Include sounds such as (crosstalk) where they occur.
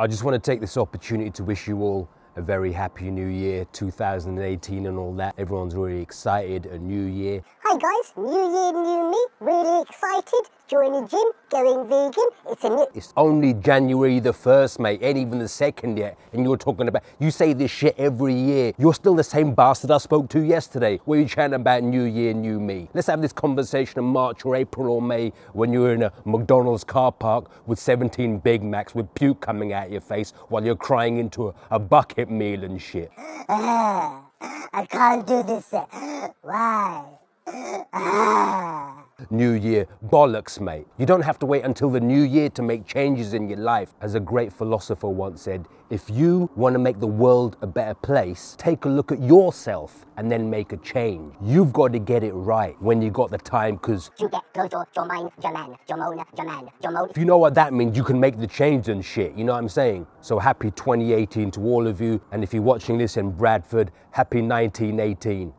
I just want to take this opportunity to wish you all a very happy new year, 2018 and all that. Everyone's really excited, a new year. Hi guys, new year, new me. Really excited. Joining gym, going vegan. It's a new. It's only January the 1st, mate, ain't even the 2nd yet. And you're talking about, you say this shit every year. You're still the same bastard I spoke to yesterday. What are you chatting about new year, new me? Let's have this conversation in March or April or May when you're in a McDonald's car park with 17 Big Macs with puke coming out your face while you're crying into a, a bucket meal and shit. (sighs) I can't do this. Why? New Year bollocks, mate. You don't have to wait until the new year to make changes in your life. As a great philosopher once said, if you want to make the world a better place, take a look at yourself and then make a change. You've got to get it right when you got the time because You get Jojo, Jomain, Joman, Jomona, Joman, Jomon. if you know what that means, you can make the change and shit. You know what I'm saying? So happy 2018 to all of you. And if you're watching this in Bradford, happy 1918.